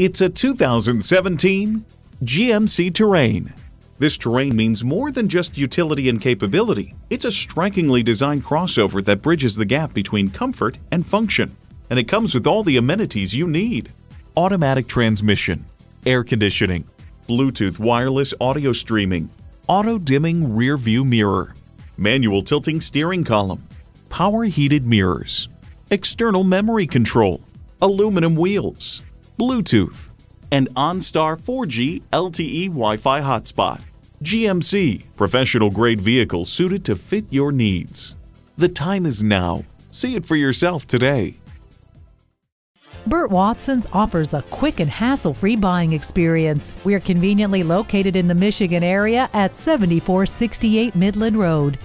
It's a 2017 GMC Terrain. This Terrain means more than just utility and capability. It's a strikingly designed crossover that bridges the gap between comfort and function. And it comes with all the amenities you need. Automatic transmission, air conditioning, Bluetooth wireless audio streaming, auto dimming rear view mirror, manual tilting steering column, power heated mirrors, external memory control, aluminum wheels, Bluetooth, and OnStar 4G LTE Wi Fi hotspot. GMC, professional grade vehicle suited to fit your needs. The time is now. See it for yourself today. Burt Watson's offers a quick and hassle free buying experience. We're conveniently located in the Michigan area at 7468 Midland Road.